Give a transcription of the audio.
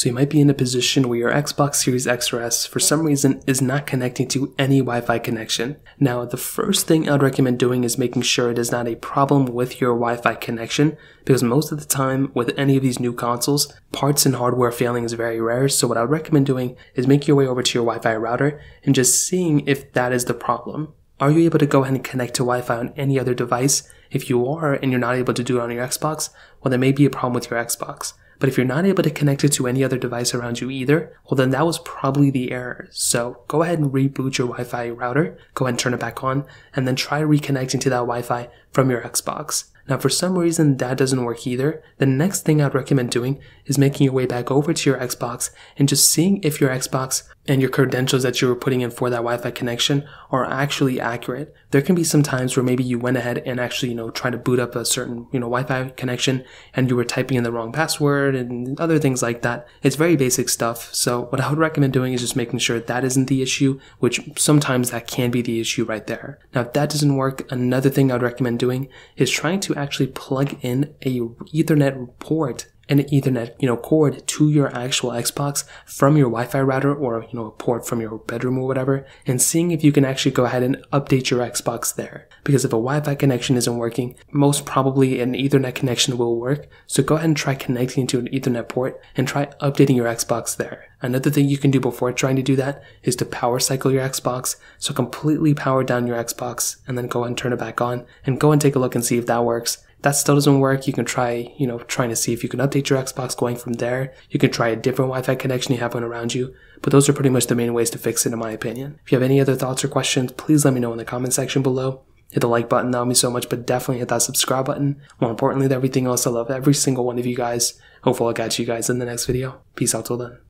So you might be in a position where your Xbox Series X or S for some reason is not connecting to any Wi-Fi connection. Now, the first thing I'd recommend doing is making sure it is not a problem with your Wi-Fi connection because most of the time with any of these new consoles, parts and hardware failing is very rare. So what I would recommend doing is make your way over to your Wi-Fi router and just seeing if that is the problem. Are you able to go ahead and connect to Wi-Fi on any other device? If you are and you're not able to do it on your Xbox, well, there may be a problem with your Xbox. But if you're not able to connect it to any other device around you either, well then that was probably the error. So go ahead and reboot your Wi-Fi router, go ahead and turn it back on, and then try reconnecting to that Wi-Fi from your Xbox. Now, for some reason that doesn't work either, the next thing I'd recommend doing is making your way back over to your Xbox and just seeing if your Xbox and your credentials that you were putting in for that Wi-Fi connection are actually accurate. There can be some times where maybe you went ahead and actually, you know, try to boot up a certain, you know, Wi-Fi connection and you were typing in the wrong password and other things like that. It's very basic stuff. So what I would recommend doing is just making sure that isn't the issue, which sometimes that can be the issue right there. Now, if that doesn't work, another thing I'd recommend doing is trying to actually plug in a ethernet port an ethernet, you know, cord to your actual Xbox from your Wi-Fi router or, you know, a port from your bedroom or whatever and seeing if you can actually go ahead and update your Xbox there. Because if a Wi-Fi connection isn't working, most probably an ethernet connection will work. So go ahead and try connecting to an ethernet port and try updating your Xbox there. Another thing you can do before trying to do that is to power cycle your Xbox. So completely power down your Xbox and then go and turn it back on and go and take a look and see if that works If that still doesn't work, you can try, you know, trying to see if you can update your Xbox going from there. You can try a different Wi-Fi connection you have one around you. But those are pretty much the main ways to fix it in my opinion. If you have any other thoughts or questions, please let me know in the comment section below. Hit the like button, that would mean so much, but definitely hit that subscribe button. More importantly than everything else, I love every single one of you guys. Hopefully I'll catch you guys in the next video. Peace out till then.